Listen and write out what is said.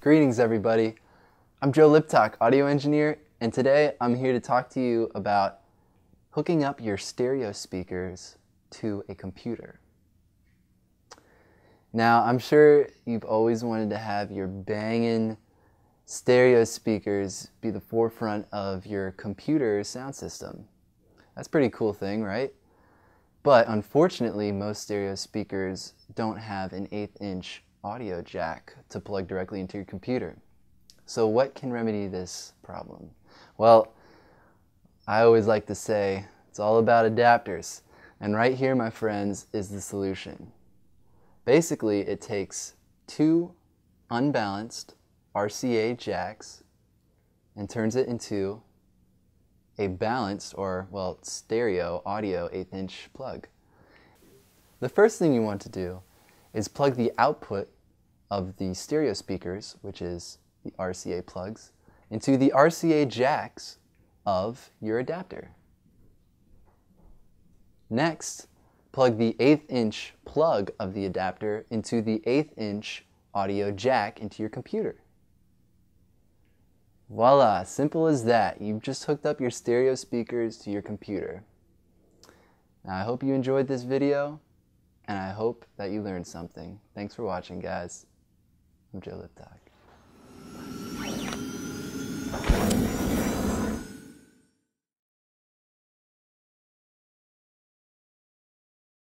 Greetings, everybody. I'm Joe Liptock, audio engineer, and today I'm here to talk to you about hooking up your stereo speakers to a computer. Now, I'm sure you've always wanted to have your banging stereo speakers be the forefront of your computer sound system. That's a pretty cool thing, right? But unfortunately, most stereo speakers don't have an eighth inch audio jack to plug directly into your computer. So what can remedy this problem? Well, I always like to say it's all about adapters. And right here, my friends, is the solution. Basically, it takes two unbalanced RCA jacks and turns it into a balanced or, well, stereo audio eighth inch plug. The first thing you want to do is plug the output of the stereo speakers, which is the RCA plugs, into the RCA jacks of your adapter. Next, plug the eighth inch plug of the adapter into the eighth inch audio jack into your computer. Voila, simple as that. You've just hooked up your stereo speakers to your computer. Now, I hope you enjoyed this video, and I hope that you learned something. Thanks for watching, guys. I'm Joe Liptock.